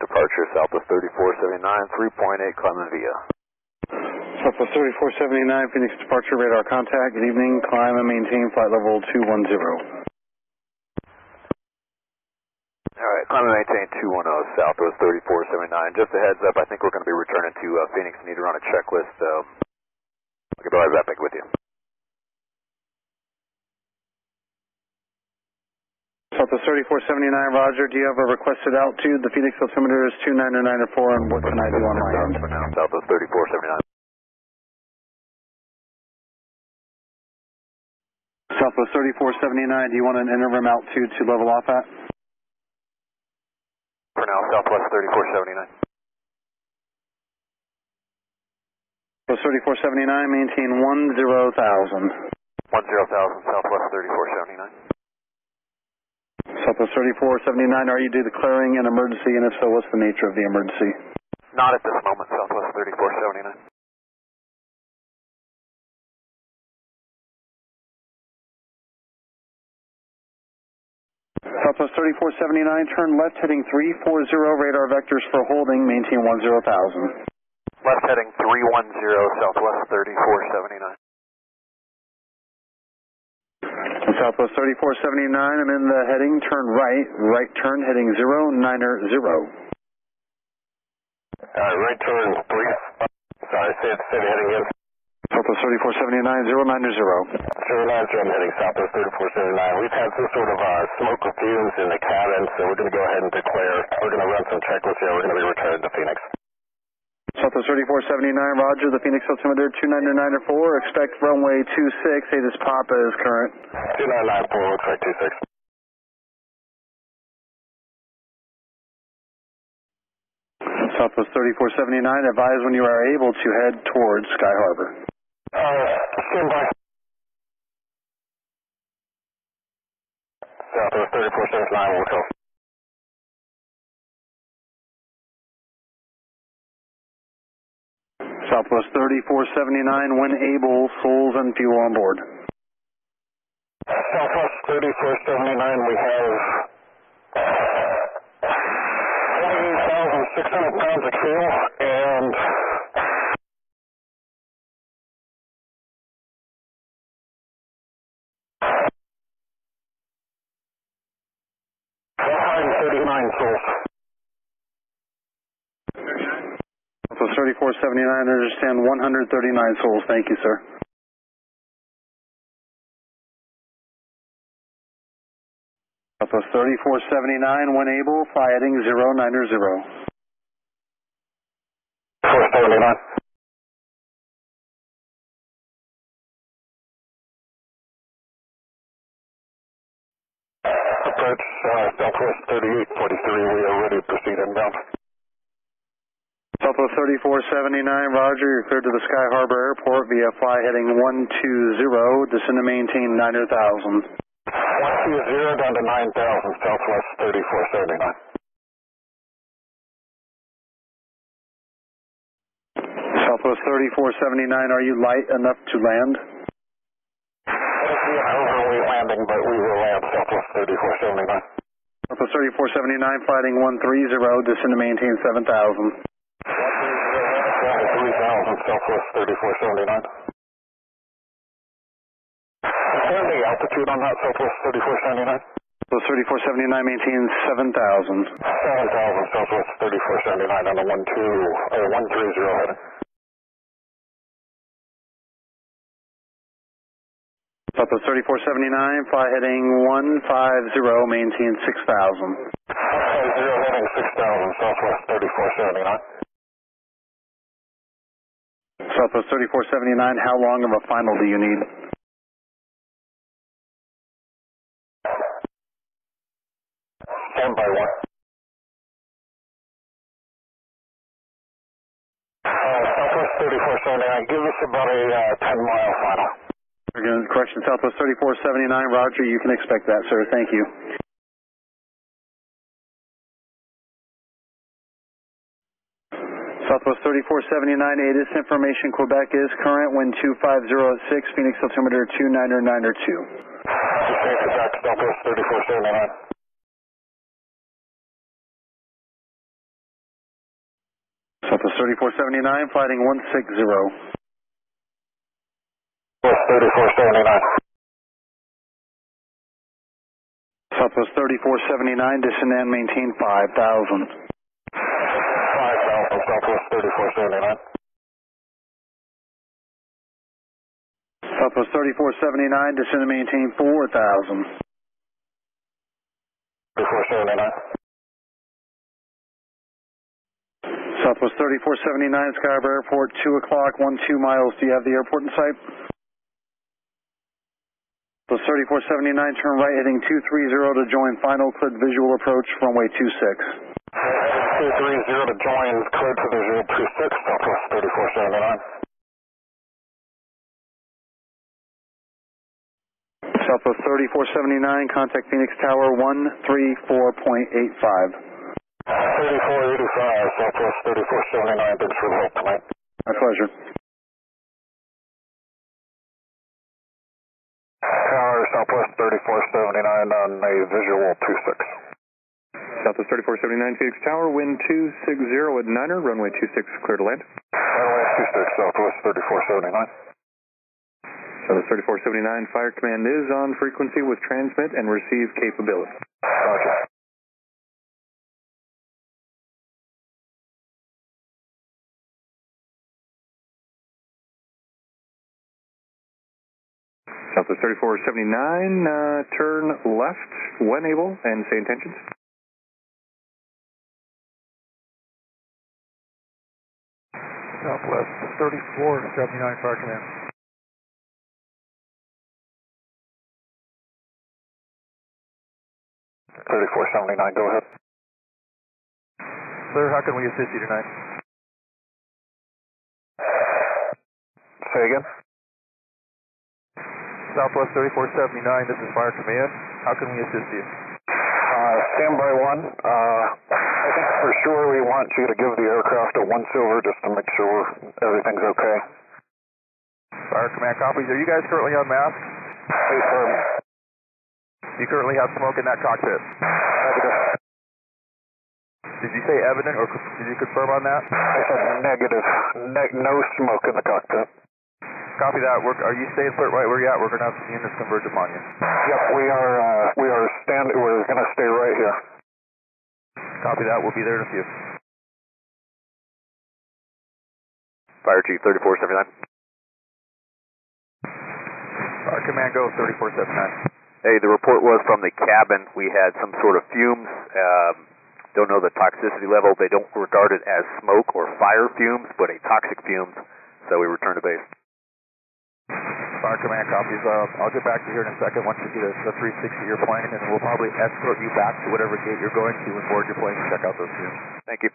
Departure Southwest 3479, 3.8, climbing via. Southwest 3479, Phoenix departure radar contact. Good evening. Climb and maintain flight level 210. Alright, climb and maintain 210, Southwest 3479. Just a heads up, I think we're going to be returning to uh, Phoenix. Need to run a checklist. Um, get right back with you. Southwest 3479, Roger. Do you have a requested altitude? The Phoenix altimeter is 2994, and what can I do on my end? Southwest 3479. Southwest 3479, do you want an interim altitude to level off at? For now, Southwest 3479. Southwest 3479, maintain 10,000. 10,000, Southwest 3479. Southwest 3479, are you declaring an emergency, and if so, what's the nature of the emergency? Not at this moment, Southwest 3479. Southwest 3479, turn left heading 340, radar vectors for holding, maintain 10,000. Left heading 310, Southwest 3479. Southwest 3479, I'm in the heading, turn right, right turn heading 090. Uh, right turn, three. Sorry, say, say the heading again. Southwest 3479, 090. Zero nine zero, I'm heading southwest 3479. We've had some sort of uh, smoke or fumes in the cabin, so we're going to go ahead and declare. We're going to run some checklists here. We're going to be returning to Phoenix. Southwest 3479, Roger, the Phoenix altimeter 2994, expect runway 26, ATIS Papa is current. 2994, looks like 26. Southwest 3479, advise when you are able to head towards Sky Harbor. Uh, stand by. Southwest 3479, we'll go. Southwest 3479, when able, souls and fuel on board. Southwest 3479, we have 28,600 pounds of fuel and thirty-nine souls. Southwest 3479, I understand 139 souls. Thank you, sir. Southwest 3479, when able, fly heading 090. Four seventy-nine. Approach uh, Southwest thirty-eight forty-three. We are ready to proceed inbound. Southwest 3479, Roger, you're cleared to the Sky Harbor Airport via fly heading 120, descend to maintain 90,000. One two zero down to nine thousand. Southwest thirty-four seventy-nine. Southwest 3479, are you light enough to land? Yeah, overweight landing, but we will land Southwest thirty-four seventy-nine. Southwest 3479, flighting 130, descend to maintain 7,000. Southwest thirty-four seventy-nine. Confirm the altitude on that Southwest thirty-four seventy-nine. Southwest 3479 maintains 7,000. Seven thousand Southwest thirty-four seventy-nine on the one two or one three zero heading. Southwest 3479, fly heading 150, maintain 6,000. One five zero heading six thousand Southwest thirty-four seventy-nine. Southwest 3479, how long of a final do you need? Stand by one. Uh, Southwest thirty-four seventy-nine. Give us about a uh, ten mile final. Again, correction, Southwest 3479, Roger, you can expect that, sir. Thank you. Southwest 3479, this information, Quebec is current, wind 250 at 6, Phoenix altimeter 2992. Quebec, Southwest thirty-four seventy-nine. Southwest 3479, flighting 160. West 3479. Southwest 3479, descend maintain 5000. 5000 Southwest 3479. Southwest 3479, descend and maintain 4000. 3479. Southwest 3479, Sky Airport, 2 o'clock, 12 miles. Do you have the airport in sight? Southwest 3479, turn right heading 230 to join final cleared visual approach, runway 26. 230 to join, visual 26, Southwest 3479. Southwest 3479, contact Phoenix Tower 134.85. 3485 Southwest 3479, thanks for the help tonight. My pleasure. Tower Southwest 3479 on a visual 26. Southwest 3479 Phoenix Tower, wind 260 at Niner, runway 26 clear to land. Runway 26 Southwest 3479. Southwest 3479 Fire Command is on frequency with transmit and receive capability. Roger. Southwest 3479, uh, turn left when able and say intentions. Southwest 3479 Fire Command. Thirty-four seventy-nine, go ahead. Sir, how can we assist you tonight? Say again? Southwest 3479, this is Fire Command. How can we assist you? Uh, standby one. Uh, I think for sure we want you to give the aircraft a once over just to make sure everything's okay. Fire Command copies. Are you guys currently on mask? Hey, firm. You currently have smoke in that cockpit. Negative. Did you say evident or did you confirm on that? I said negative. Ne- no smoke in the cockpit. Copy that. We're, are you staying put right where you're at? We're going to have some units converge upon you. Yep, we are. Uh, we are stand. We're gonna stay right here. Copy that. We'll be there in a few. Fire Chief 3479. Fire Command go 3479. Hey, the report was from the cabin. We had some sort of fumes. Um, don't know the toxicity level. They don't regard it as smoke or fire fumes, but a toxic fumes. So we return to base. Fire Command copies. Uh, I'll get back to you here in a second once you get the 360 your plane, and we'll probably escort you back to whatever gate you're going to and board your plane and check out those fumes. Thank you.